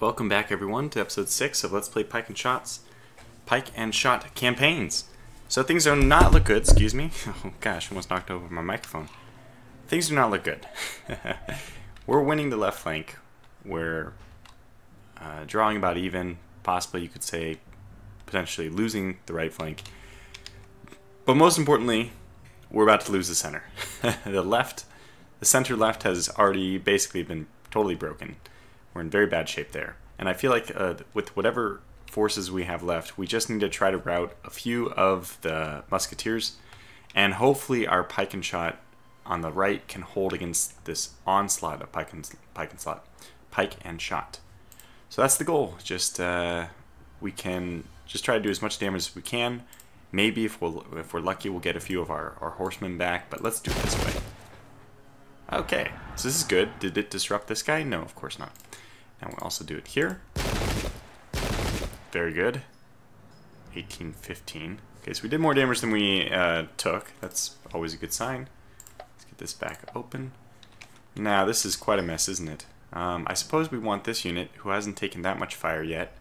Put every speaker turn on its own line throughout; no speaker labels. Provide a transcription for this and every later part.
welcome back everyone to episode 6 of Let's Play Pike and Shots. Pike and Shot campaigns. So things do not look good, excuse me. Oh gosh, almost knocked over my microphone. Things do not look good. We're winning the left flank. We're uh, drawing about even, possibly you could say potentially losing the right flank. But most importantly, we're about to lose the center. the left, the center left has already basically been totally broken. We're in very bad shape there. And I feel like uh, with whatever forces we have left, we just need to try to rout a few of the musketeers, and hopefully our pike and shot on the right can hold against this onslaught of pike and, pike and slot, pike and shot. So that's the goal. Just uh, we can just try to do as much damage as we can. Maybe if we'll if we're lucky, we'll get a few of our, our horsemen back. But let's do it this way. Okay, so this is good. Did it disrupt this guy? No, of course not. And we'll also do it here. Very good. 1815. Okay, so we did more damage than we uh, took. That's always a good sign. Let's get this back open. Now, this is quite a mess, isn't it? Um, I suppose we want this unit, who hasn't taken that much fire yet,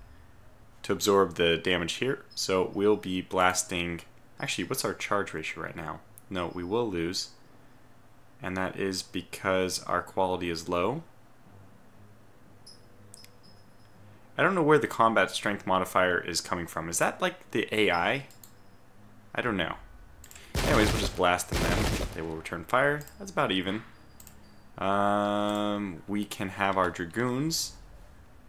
to absorb the damage here. So we'll be blasting... Actually, what's our charge ratio right now? No, we will lose. And that is because our quality is low. I don't know where the combat strength modifier is coming from. Is that like the AI? I don't know. Anyways, we'll just blast them. They will return fire. That's about even. Um, we can have our Dragoons.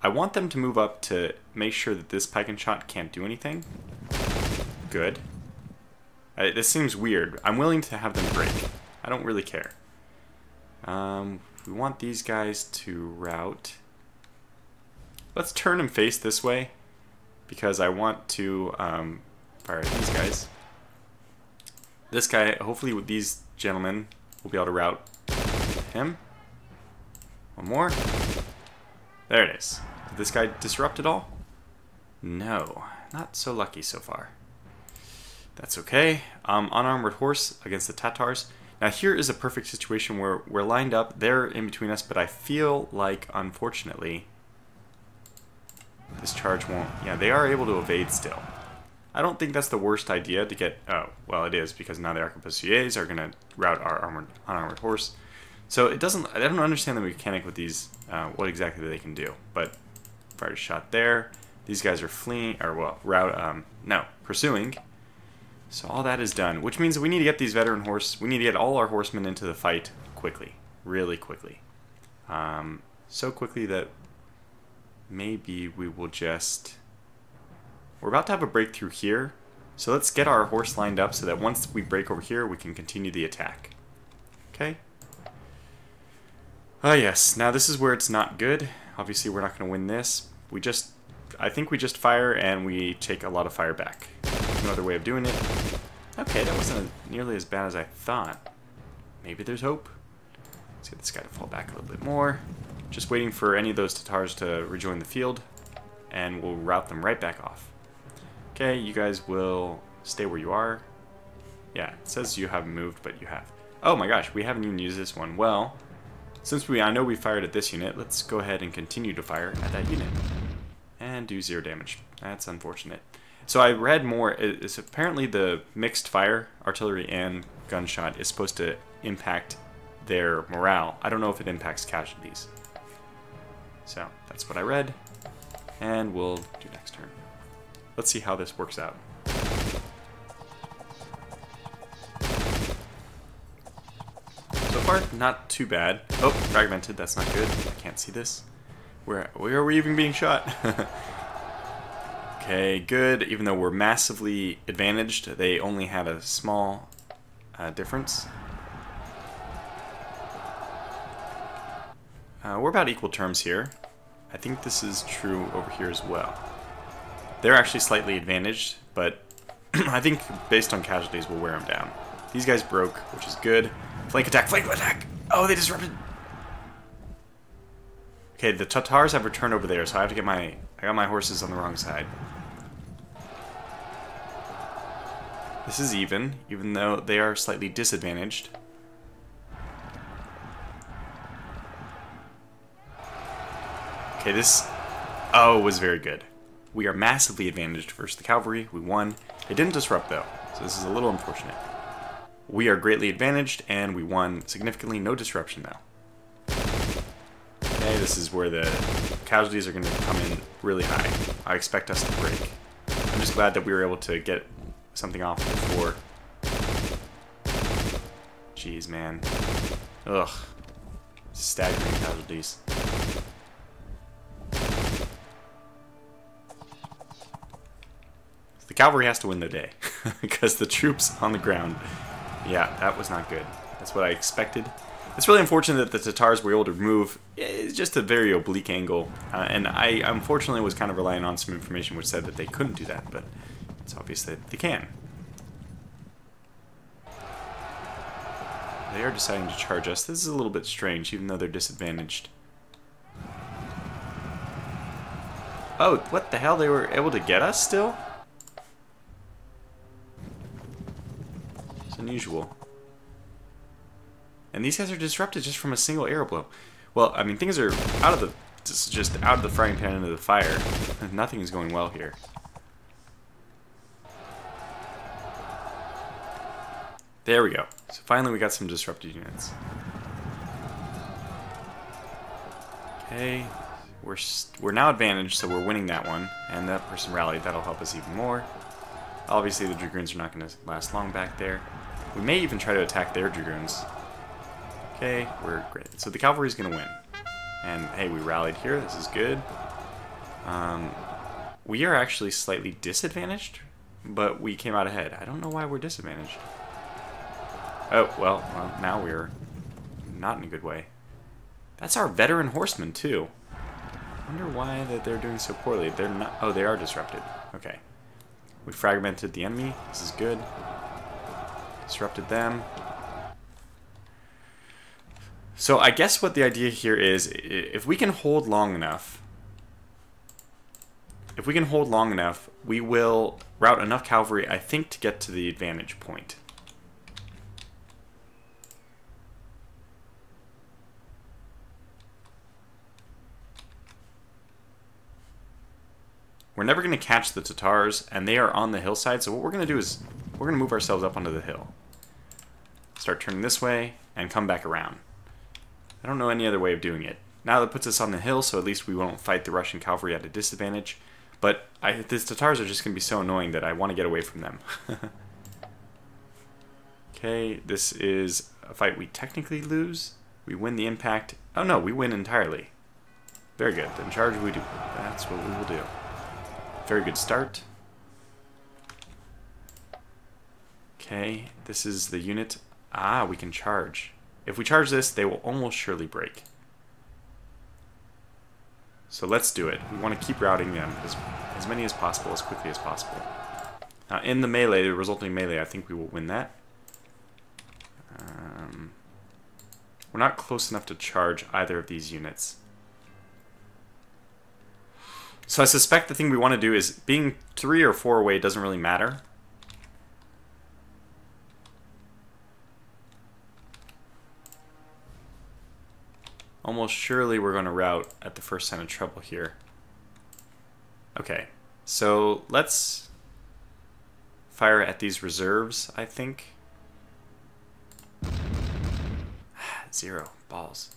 I want them to move up to make sure that this pike and shot can't do anything. Good. I, this seems weird. I'm willing to have them break. I don't really care. Um, we want these guys to rout. Let's turn him face this way because I want to um, fire these guys. This guy, hopefully with these gentlemen, will be able to route him. One more. There it is. Did this guy disrupt at all? No. Not so lucky so far. That's okay. Um, unarmored horse against the Tatars. Now here is a perfect situation where we're lined up. They're in between us, but I feel like, unfortunately, this charge won't... Yeah, they are able to evade still. I don't think that's the worst idea to get... Oh, well, it is, because now the arquebusiers are going to rout our armored, unarmored horse. So it doesn't... I don't understand the mechanic with these, uh, what exactly they can do. But fire shot there. These guys are fleeing, or, well, route... Um, no, pursuing. So all that is done, which means we need to get these veteran horse... We need to get all our horsemen into the fight quickly. Really quickly. Um, so quickly that maybe we will just... We're about to have a breakthrough here, so let's get our horse lined up so that once we break over here, we can continue the attack. Okay? Ah, uh, yes. Now this is where it's not good. Obviously, we're not going to win this. We just... I think we just fire and we take a lot of fire back. No other way of doing it. Okay, that wasn't nearly as bad as I thought. Maybe there's hope. Let's get this guy to fall back a little bit more. Just waiting for any of those Tatars to rejoin the field, and we'll route them right back off. Okay, you guys will stay where you are. Yeah, it says you haven't moved, but you have. Oh my gosh, we haven't even used this one. Well, since we I know we fired at this unit, let's go ahead and continue to fire at that unit. And do zero damage. That's unfortunate. So I read more, it's apparently the mixed fire, artillery and gunshot is supposed to impact their morale. I don't know if it impacts casualties. So that's what I read, and we'll do next turn. Let's see how this works out. So far, not too bad. Oh, fragmented, that's not good. I can't see this. Where, where are we even being shot? okay, good. Even though we're massively advantaged, they only had a small uh, difference. Uh, we're about equal terms here. I think this is true over here as well. They're actually slightly advantaged, but I think based on casualties, we'll wear them down. These guys broke, which is good. Flank attack, flank attack! Oh, they disrupted! Okay, the Tatars have returned over there, so I have to get my... I got my horses on the wrong side. This is even, even though they are slightly disadvantaged. Okay, this Oh, was very good. We are massively advantaged versus the cavalry. We won. It didn't disrupt, though, so this is a little unfortunate. We are greatly advantaged, and we won significantly. No disruption, though. Okay, this is where the casualties are going to come in really high. I expect us to break. I'm just glad that we were able to get something off before. Jeez, man. Ugh. Staggering casualties. Cavalry has to win the day. because the troops on the ground, yeah, that was not good. That's what I expected. It's really unfortunate that the Tatars were able to move it's just a very oblique angle. Uh, and I unfortunately was kind of relying on some information which said that they couldn't do that, but it's obvious that they can. They are deciding to charge us. This is a little bit strange, even though they're disadvantaged. Oh, what the hell? They were able to get us still? Unusual. And these guys are disrupted just from a single arrow blow. Well, I mean, things are out of the just out of the frying pan into the fire. Nothing is going well here. There we go. So finally we got some disrupted units. Okay, we're we're now advantaged, so we're winning that one, and that person rallied. That'll help us even more. Obviously, the dragoons are not going to last long back there. We may even try to attack their dragoons. Okay, we're great. So the cavalry is going to win. And hey, we rallied here. This is good. Um, we are actually slightly disadvantaged, but we came out ahead. I don't know why we're disadvantaged. Oh, well, well now we're not in a good way. That's our veteran horsemen, too. I wonder why that they're doing so poorly. They're not... Oh, they are disrupted. Okay. We fragmented the enemy. This is good. Disrupted them. So I guess what the idea here is, if we can hold long enough, if we can hold long enough, we will route enough cavalry, I think, to get to the advantage point. We're never going to catch the Tatars, and they are on the hillside, so what we're going to do is we're going to move ourselves up onto the hill. Start turning this way, and come back around. I don't know any other way of doing it. Now that puts us on the hill, so at least we won't fight the Russian cavalry at a disadvantage. But I, these Tatars are just going to be so annoying that I want to get away from them. okay, this is a fight we technically lose. We win the impact. Oh no, we win entirely. Very good. Then charge we do. That's what we will do. Very good start. Okay, this is the unit. Ah, we can charge. If we charge this, they will almost surely break. So let's do it. We want to keep routing them as, as many as possible, as quickly as possible. Now in the melee, the resulting melee, I think we will win that. Um, we're not close enough to charge either of these units. So I suspect the thing we want to do is, being three or four away doesn't really matter. Almost surely we're going to route at the first sign of trouble here. Okay, so let's fire at these reserves, I think. Zero. Balls.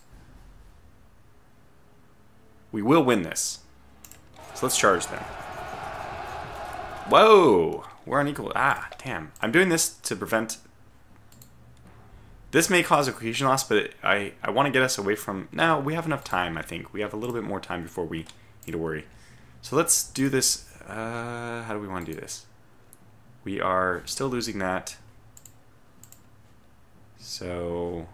We will win this. So let's charge them. Whoa! We're unequal. Ah, damn. I'm doing this to prevent this may cause a cohesion loss, but I, I want to get us away from... Now, we have enough time, I think. We have a little bit more time before we need to worry. So let's do this... Uh, how do we want to do this? We are still losing that. So...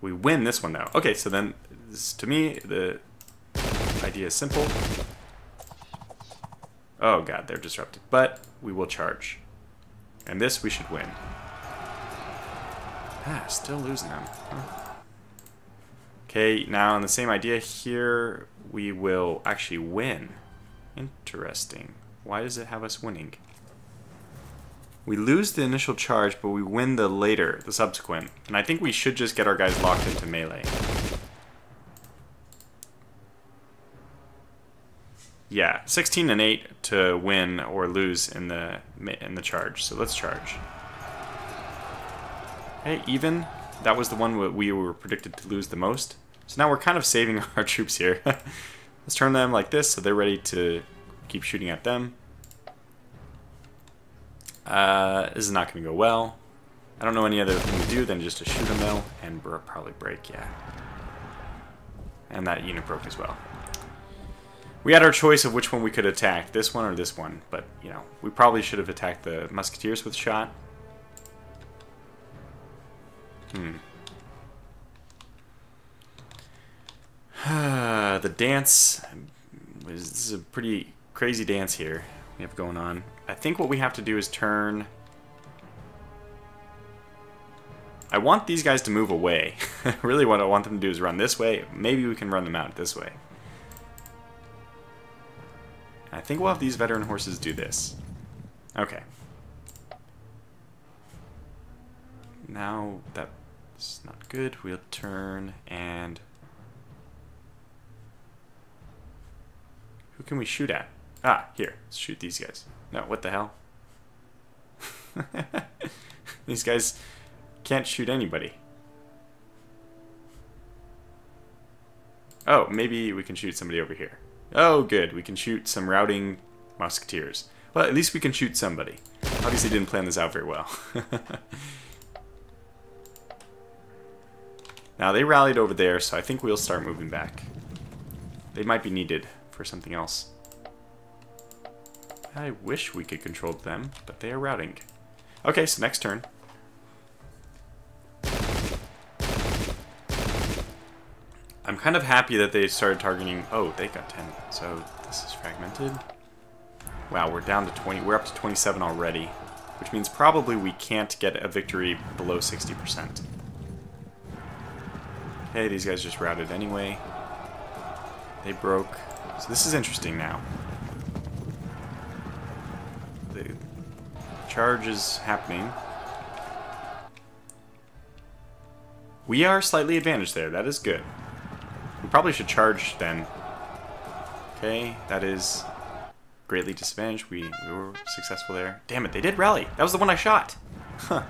We win this one now. Okay, so then, this, to me, the idea is simple. Oh god, they're disrupted. But we will charge. And this we should win. Ah, still losing them. Okay, now on the same idea here, we will actually win. Interesting. Why does it have us winning? We lose the initial charge, but we win the later, the subsequent. And I think we should just get our guys locked into melee. Yeah, 16 and 8 to win or lose in the in the charge. So let's charge. Hey, even. That was the one we were predicted to lose the most. So now we're kind of saving our troops here. let's turn them like this so they're ready to keep shooting at them. Uh, this is not going to go well. I don't know any other thing to do than just to shoot them mill and probably break, yeah. And that unit broke as well. We had our choice of which one we could attack, this one or this one, but, you know, we probably should have attacked the musketeers with shot. Hmm. the dance is, this is a pretty crazy dance here we have going on. I think what we have to do is turn... I want these guys to move away. really what I want them to do is run this way. Maybe we can run them out this way. I think we'll have these veteran horses do this. Okay. Now that's not good. We'll turn and... Who can we shoot at? Ah, here. Let's shoot these guys. No, what the hell? these guys can't shoot anybody. Oh, maybe we can shoot somebody over here. Oh, good. We can shoot some routing musketeers. Well, at least we can shoot somebody. Obviously didn't plan this out very well. now, they rallied over there, so I think we'll start moving back. They might be needed for something else. I wish we could control them, but they are routing. Okay, so next turn. I'm kind of happy that they started targeting... Oh, they got 10. So this is fragmented. Wow, we're down to 20. We're up to 27 already. Which means probably we can't get a victory below 60%. Okay, these guys just routed anyway. They broke. So this is interesting now. The charge is happening. We are slightly advantaged there. That is good. We probably should charge then. Okay, that is greatly disadvantaged. We, we were successful there. Damn it, they did rally. That was the one I shot. Huh.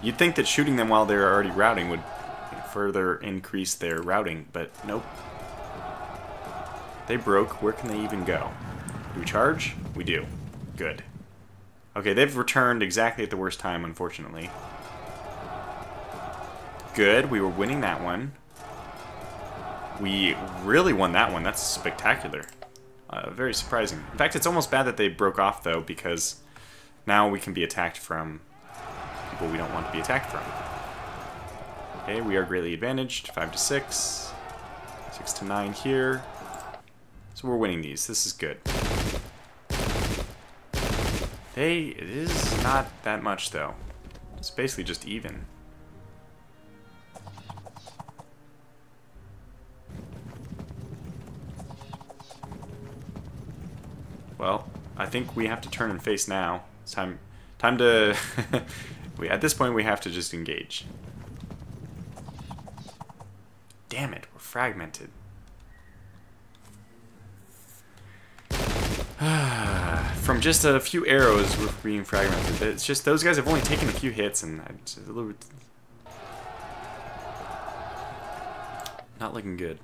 You'd think that shooting them while they're already routing would further increase their routing, but nope. They broke. Where can they even go? Do we charge? We do. Good. Okay, they've returned exactly at the worst time, unfortunately. Good, we were winning that one. We really won that one. That's spectacular. Uh, very surprising. In fact, it's almost bad that they broke off, though, because now we can be attacked from people we don't want to be attacked from. Okay, we are greatly advantaged. 5 to 6. 6 to 9 here. So we're winning these. This is good. They, it is not that much though. It's basically just even. Well, I think we have to turn and face now. It's time, time to... we, at this point, we have to just engage. Damn it, we're fragmented. From just a few arrows, we're being fragmented. It's just those guys have only taken a few hits, and it's a little not looking good.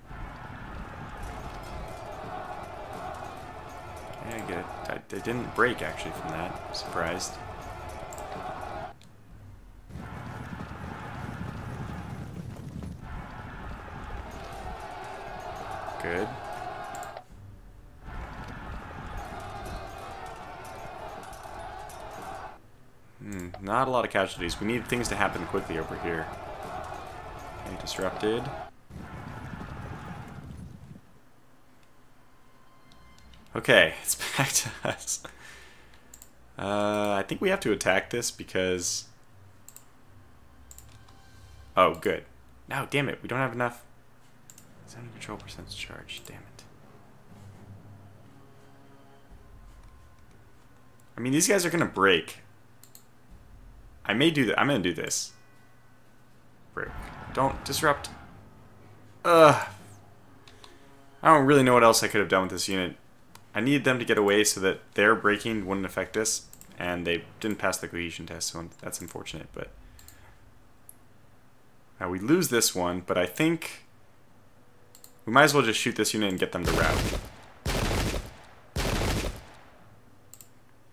Yeah, I. I, I didn't break actually from that. Surprised. Good. Hmm, not a lot of casualties. We need things to happen quickly over here. Okay, disrupted. Okay, it's back to us. Uh, I think we have to attack this because... Oh, good. No, damn it, we don't have enough... 70 control percent charge, damn it. I mean, these guys are to break. I may do that. I'm to do this. Break. Don't disrupt. Ugh. I don't really know what else I could have done with this unit. I needed them to get away so that their breaking wouldn't affect us, and they didn't pass the cohesion test, so that's unfortunate. But now we lose this one, but I think we might as well just shoot this unit and get them to rout.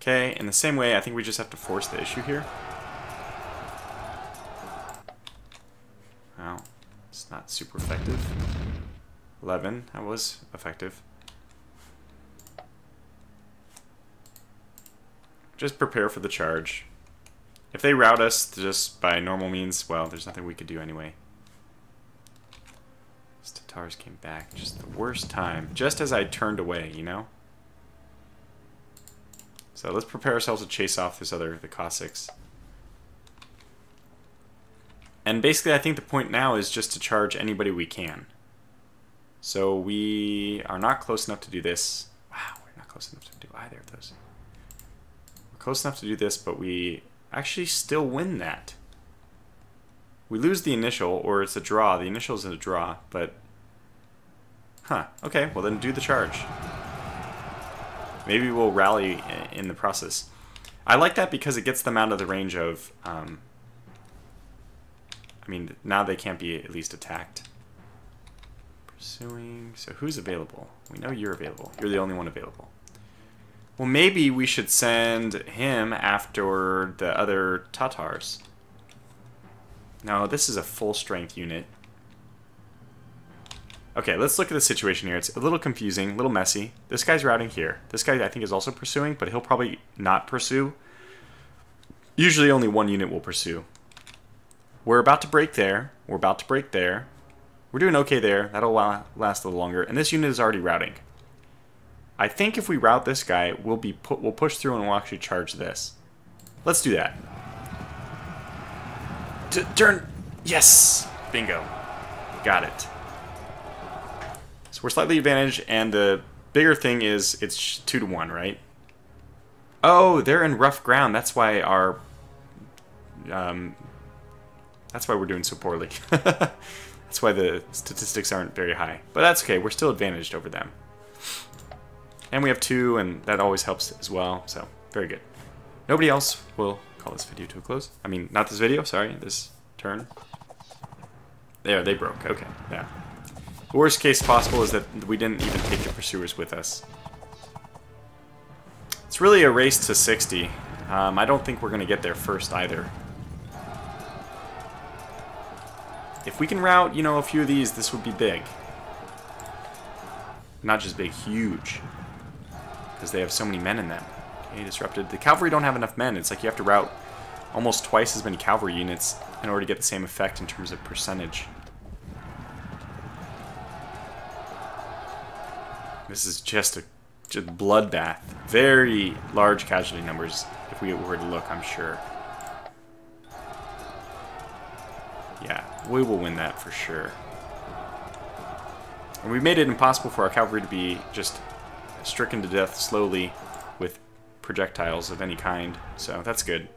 Okay, in the same way, I think we just have to force the issue here. Wow, it's not super effective. 11, that was effective. Just prepare for the charge. If they rout us just by normal means, well, there's nothing we could do anyway. Tatars came back just the worst time. Just as I turned away, you know? So let's prepare ourselves to chase off this other, the Cossacks. And basically, I think the point now is just to charge anybody we can. So we are not close enough to do this. Wow, we're not close enough to do either of those We're close enough to do this, but we actually still win that. We lose the initial, or it's a draw. The initial is a draw, but... Huh, okay, well then do the charge. Maybe we'll rally in the process. I like that because it gets them out of the range of... Um, I mean, now they can't be at least attacked. Pursuing... So who's available? We know you're available. You're the only one available. Well, maybe we should send him after the other Tatars. No, this is a full strength unit. Okay, let's look at the situation here. It's a little confusing, a little messy. This guy's routing here. This guy, I think, is also pursuing, but he'll probably not pursue. Usually only one unit will pursue. We're about to break there. We're about to break there. We're doing okay there. That'll last a little longer. And this unit is already routing. I think if we route this guy, we'll be put, we'll push through and we'll actually charge this. Let's do that. Turn. Yes. Bingo. Got it. So we're slightly advantaged, and the bigger thing is it's two to one, right? Oh, they're in rough ground. That's why our. Um, that's why we're doing so poorly. that's why the statistics aren't very high. But that's okay. We're still advantaged over them. And we have two, and that always helps as well, so very good. Nobody else will call this video to a close. I mean, not this video, sorry, this turn. There, they broke, okay, yeah. The worst case possible is that we didn't even take the pursuers with us. It's really a race to 60. Um, I don't think we're going to get there first either. If we can rout, you know, a few of these, this would be big. Not just big, huge because they have so many men in them. Okay, disrupted. The cavalry don't have enough men. It's like you have to rout almost twice as many cavalry units in order to get the same effect in terms of percentage. This is just a just bloodbath. Very large casualty numbers if we were to look, I'm sure. Yeah, we will win that for sure. And we made it impossible for our cavalry to be just stricken to death slowly with projectiles of any kind, so that's good.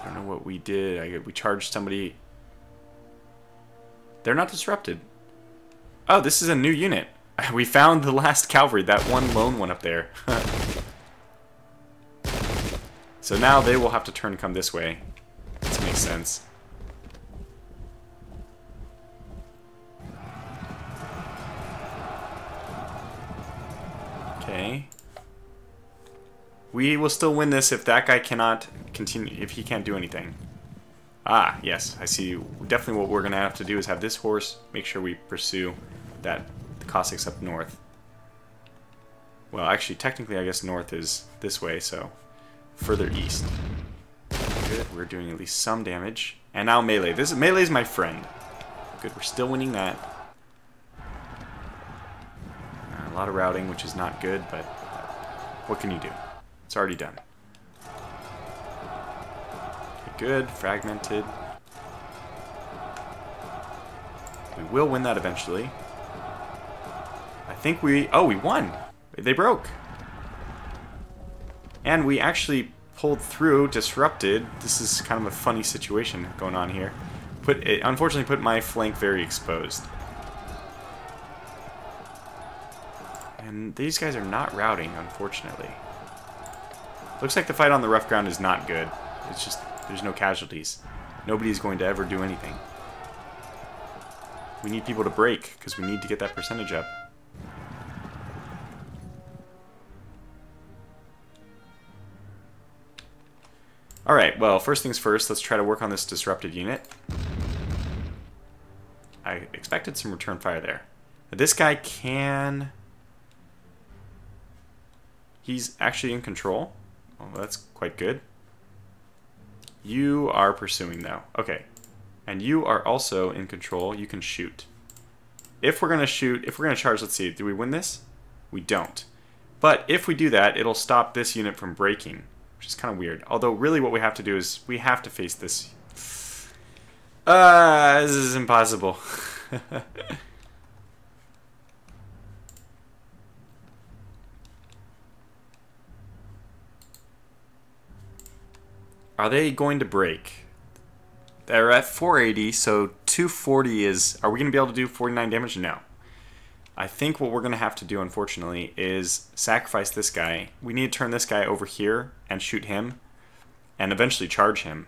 I don't know what we did. I, we charged somebody. They're not disrupted. Oh, this is a new unit. We found the last cavalry, that one lone one up there. so now they will have to turn come this way. This makes sense. Okay. We will still win this if that guy cannot continue, if he can't do anything. Ah, yes, I see. Definitely what we're going to have to do is have this horse make sure we pursue that the Cossacks up north. Well, actually, technically, I guess north is this way, so further east. Good, we're doing at least some damage. And now melee. This is, melee is my friend. Good, we're still winning that. Uh, a lot of routing, which is not good, but what can you do? It's already done. Okay, good, fragmented. We will win that eventually. I think we... Oh, we won! They broke! And we actually pulled through, disrupted. This is kind of a funny situation going on here. Put it, unfortunately put my flank very exposed. And these guys are not routing, unfortunately. Looks like the fight on the rough ground is not good. It's just, there's no casualties. Nobody's going to ever do anything. We need people to break, because we need to get that percentage up. Alright, well, first things first, let's try to work on this disrupted unit. I expected some return fire there. This guy can... He's actually in control. Well, that's quite good. You are pursuing, though. Okay. And you are also in control. You can shoot. If we're going to shoot, if we're going to charge, let's see, do we win this? We don't. But if we do that, it'll stop this unit from breaking, which is kind of weird. Although, really what we have to do is we have to face this. Uh, this is impossible. Are they going to break? They're at 480, so 240 is... Are we going to be able to do 49 damage? No. I think what we're going to have to do, unfortunately, is sacrifice this guy. We need to turn this guy over here and shoot him, and eventually charge him.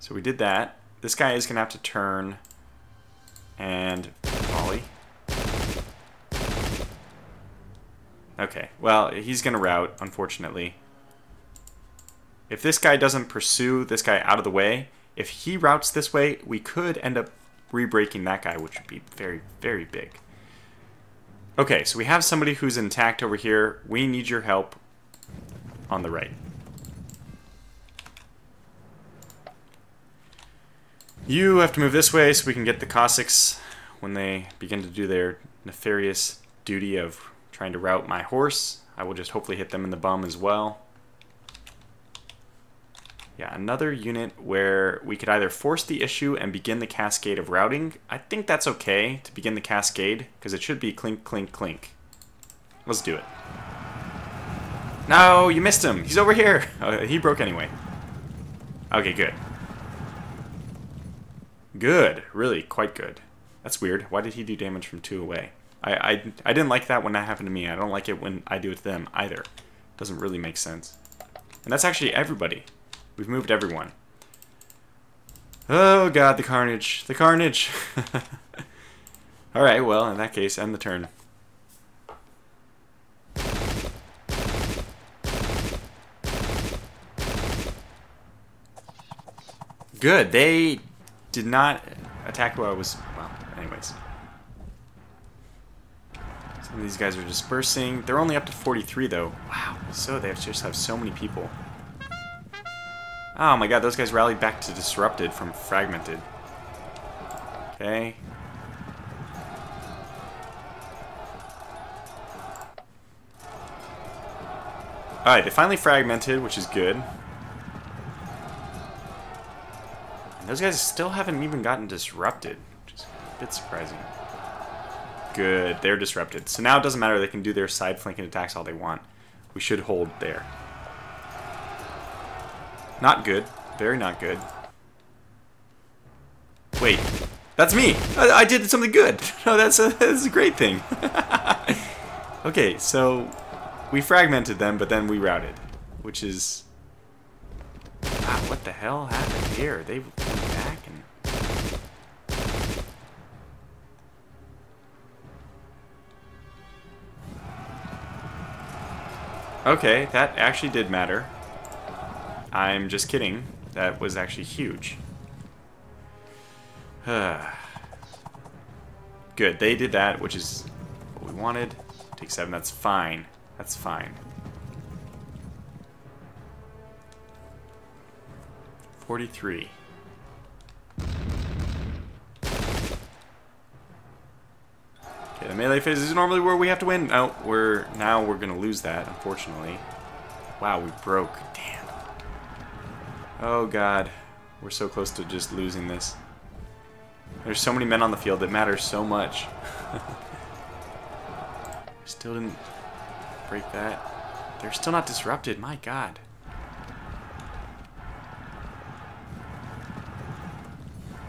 So we did that. This guy is going to have to turn and volley. Okay, well, he's going to route, unfortunately. If this guy doesn't pursue this guy out of the way, if he routes this way, we could end up re-breaking that guy, which would be very, very big. Okay, so we have somebody who's intact over here. We need your help on the right. You have to move this way so we can get the Cossacks when they begin to do their nefarious duty of trying to route my horse. I will just hopefully hit them in the bum as well. Yeah, another unit where we could either force the issue and begin the cascade of routing. I think that's okay to begin the cascade, because it should be clink, clink, clink. Let's do it. No, you missed him. He's over here. Uh, he broke anyway. Okay, good. Good. Really, quite good. That's weird. Why did he do damage from two away? I, I, I didn't like that when that happened to me. I don't like it when I do it to them either. Doesn't really make sense. And that's actually everybody. We've moved everyone. Oh god, the carnage. The carnage! Alright, well, in that case, end the turn. Good. They did not attack while I was... Well, anyways. Some of these guys are dispersing. They're only up to 43, though. Wow. So they just have so many people. Oh my god, those guys rallied back to Disrupted from Fragmented. Okay. Alright, they finally fragmented, which is good. And those guys still haven't even gotten disrupted, which is a bit surprising. Good. They're disrupted. So now it doesn't matter. They can do their side flanking attacks all they want. We should hold there. Not good. Very not good. Wait. That's me! I, I did something good! No, that's a, that's a great thing. okay, so we fragmented them, but then we routed. Which is... Ah, what the hell happened here? They went back and... Okay, that actually did matter. I'm just kidding. That was actually huge. Good, they did that, which is what we wanted. Take seven, that's fine. That's fine. 43. Okay, the melee phase is normally where we have to win. No, we're now we're gonna lose that, unfortunately. Wow, we broke. Damn. Oh god. We're so close to just losing this. There's so many men on the field that matter so much. still didn't break that. They're still not disrupted, my god.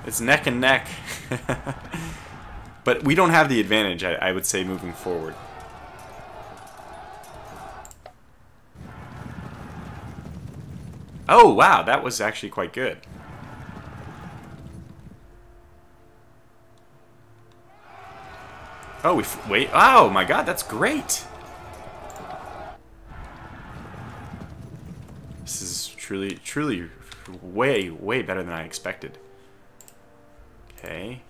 It's neck and neck. but we don't have the advantage, I, I would say, moving forward. Oh, wow, that was actually quite good. Oh, we wait. Oh my god, that's great. This is truly, truly way, way better than I expected. Okay.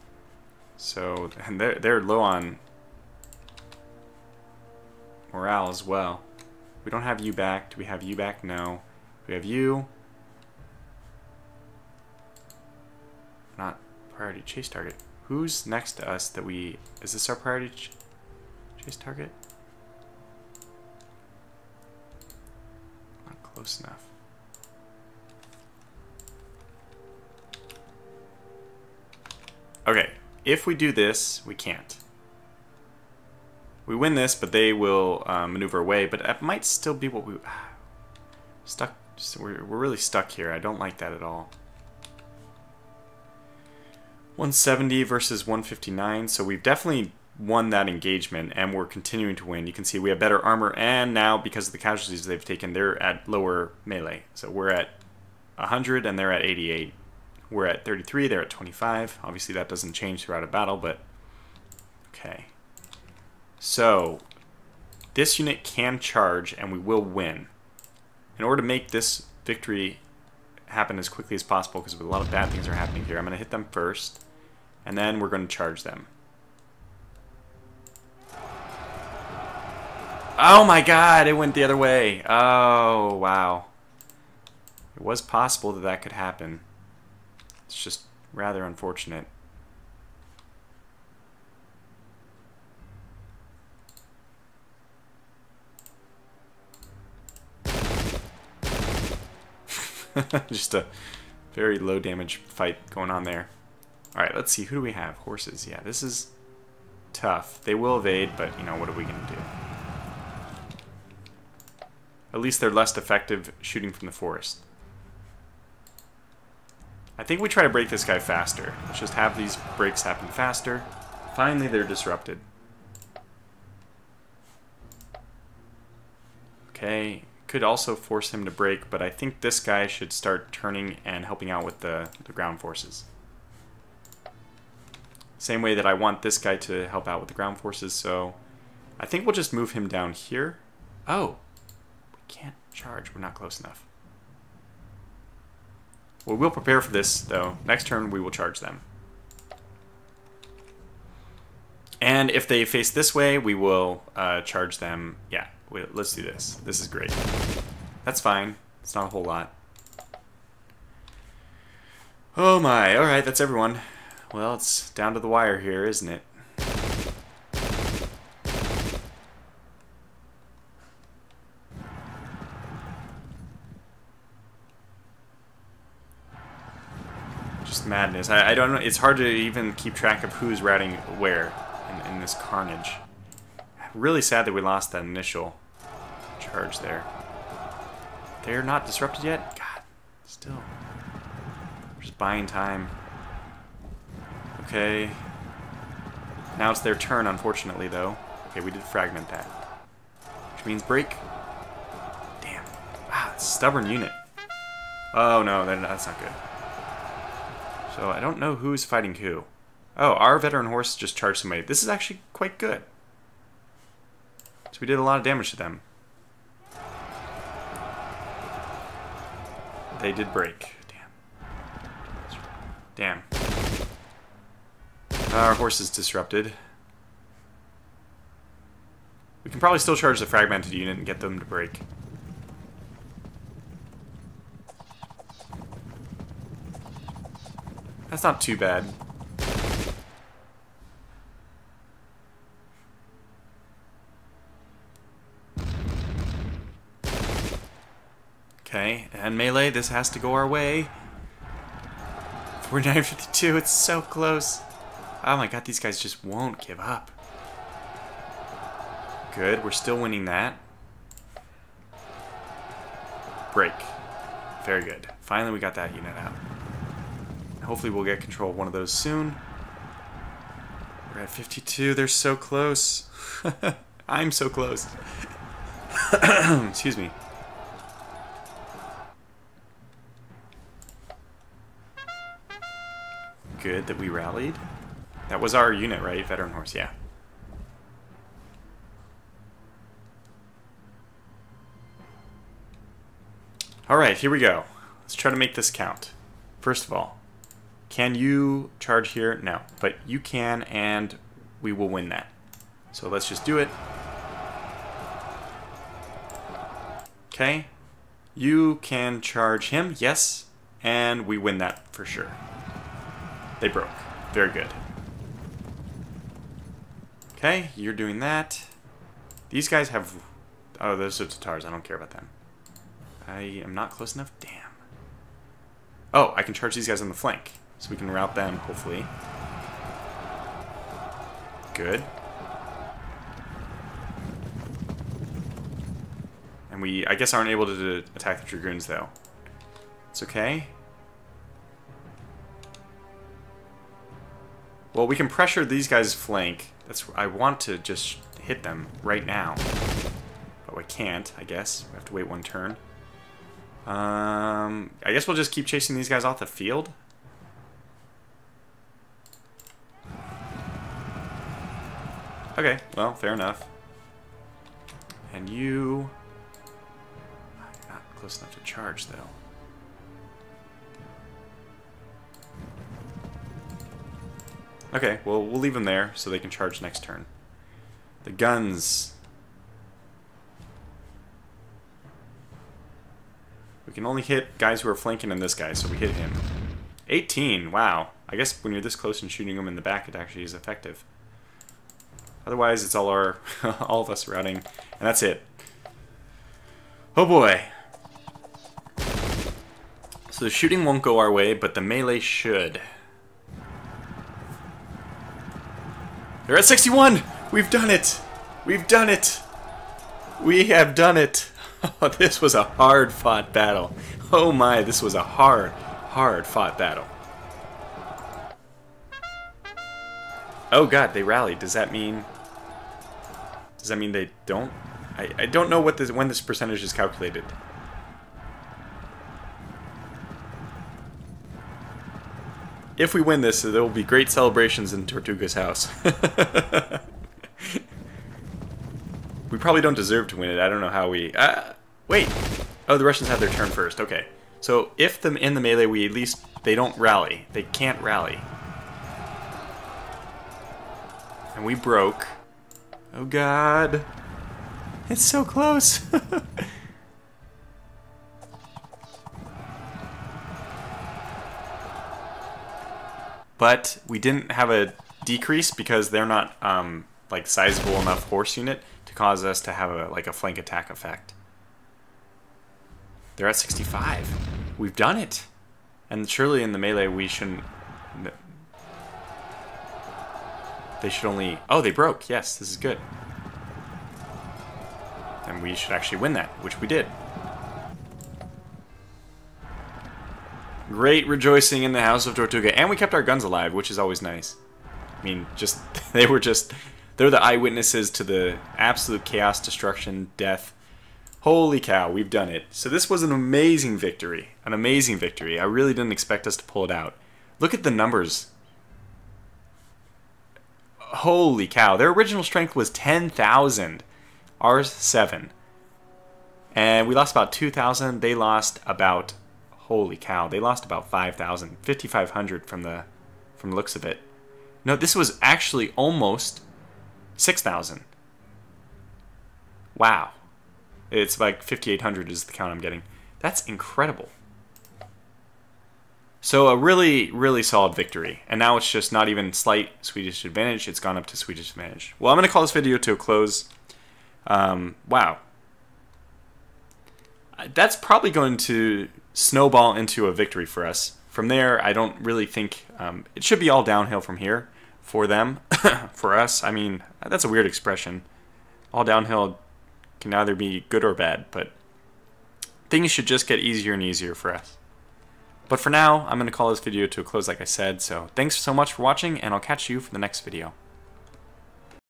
So, and they're, they're low on morale as well. We don't have you back. Do we have you back? No. We have you. Not priority chase target. Who's next to us that we... Is this our priority ch chase target? Not close enough. Okay, if we do this, we can't. We win this, but they will uh, maneuver away, but it might still be what we... stuck. We're, we're really stuck here. I don't like that at all. 170 versus 159, so we've definitely won that engagement, and we're continuing to win. You can see we have better armor, and now, because of the casualties they've taken, they're at lower melee. So we're at 100, and they're at 88. We're at 33, they're at 25. Obviously that doesn't change throughout a battle, but... Okay. So, this unit can charge, and we will win. In order to make this victory happen as quickly as possible, because a lot of bad things are happening here, I'm going to hit them first, and then we're going to charge them. Oh my god, it went the other way. Oh, wow. It was possible that that could happen. It's just rather unfortunate. just a very low damage fight going on there. Alright, let's see. Who do we have? Horses. Yeah, this is tough. They will evade, but, you know, what are we going to do? At least they're less effective shooting from the forest. I think we try to break this guy faster. Let's just have these breaks happen faster. Finally, they're disrupted. Okay, could also force him to break, but I think this guy should start turning and helping out with the, the ground forces. Same way that I want this guy to help out with the ground forces, so I think we'll just move him down here. Oh, we can't charge. We're not close enough. We will prepare for this, though. Next turn, we will charge them. And if they face this way, we will uh, charge them. Yeah, we, let's do this. This is great. That's fine. It's not a whole lot. Oh my, alright, that's everyone. Well, it's down to the wire here, isn't it? Just madness. I, I, don't know. It's hard to even keep track of who's routing where in, in this carnage. Really sad that we lost that initial charge there. They're not disrupted yet? God, still. We're just buying time. Okay. Now it's their turn, unfortunately, though. Okay, we did fragment that. Which means break. Damn. Ah, wow, stubborn unit. Oh no, that's not good. So I don't know who's fighting who. Oh, our veteran horse just charged somebody. This is actually quite good. So we did a lot of damage to them. They did break. Damn. Damn. Our horse is disrupted. We can probably still charge the fragmented unit and get them to break. That's not too bad. Okay, and melee, this has to go our way. 4952, it's so close. Oh my god, these guys just won't give up. Good, we're still winning that. Break. Very good. Finally we got that unit out. Hopefully we'll get control of one of those soon. We're at 52. They're so close. I'm so close. Excuse me. Good that we rallied. That was our unit, right? Veteran horse, yeah. Alright, here we go. Let's try to make this count. First of all, can you charge here? No, but you can and we will win that. So let's just do it. Okay. You can charge him, yes, and we win that for sure. They broke. Very good. Okay, you're doing that. These guys have... Oh, those are Tatars. I don't care about them. I am not close enough? Damn. Oh, I can charge these guys on the flank. So we can route them, hopefully. Good. And we, I guess, aren't able to attack the Dragoons, though. It's okay. Well, we can pressure these guys' flank. That's I want to just hit them right now. But we can't, I guess. We have to wait one turn. Um, I guess we'll just keep chasing these guys off the field. Okay, well, fair enough. And you... Not close enough to charge, though. Okay, well, we'll leave them there so they can charge next turn. The guns We can only hit guys who are flanking in this guy, so we hit him. 18, wow. I guess when you're this close and shooting them in the back, it actually is effective. Otherwise, it's all our, all of us routing, and that's it. Oh boy. So the shooting won't go our way, but the melee should. They're at 61! We've done it! We've done it! We have done it! Oh, this was a hard fought battle. Oh my, this was a hard, hard fought battle. Oh god, they rallied. Does that mean... Does that mean they don't? I, I don't know what this when this percentage is calculated. If we win this, there will be great celebrations in Tortuga's house. We probably don't deserve to win it. I don't know how we... Uh, wait! Oh, the Russians have their turn first. Okay. So if them in the melee, we at least... They don't rally. They can't rally. And we broke. Oh god. It's so close. but we didn't have a decrease because they're not um, like sizable enough horse unit to cause us to have a like a flank attack effect. They're at 65. We've done it. And surely in the melee we shouldn't... They should only... Oh, they broke. Yes, this is good. And we should actually win that, which we did. Great rejoicing in the House of Tortuga. And we kept our guns alive, which is always nice. I mean, just... They were just they're the eyewitnesses to the absolute chaos, destruction, death. Holy cow, we've done it. So this was an amazing victory. An amazing victory. I really didn't expect us to pull it out. Look at the numbers. Holy cow. Their original strength was 10,000. Ours, 7. And we lost about 2,000. They lost about... Holy cow. They lost about 5,000. 5,500 from the, from the looks of it. No, this was actually almost 6,000. Wow. It's like 5,800 is the count I'm getting. That's incredible. So a really, really solid victory. And now it's just not even slight Swedish advantage. It's gone up to Swedish advantage. Well, I'm going to call this video to a close. Um, wow. That's probably going to snowball into a victory for us. From there, I don't really think... Um, it should be all downhill from here for them. for us, I mean, that's a weird expression. All downhill can either be good or bad, but things should just get easier and easier for us. But for now, I'm going to call this video to a close like I said, so thanks so much for watching, and I'll catch you for the next video.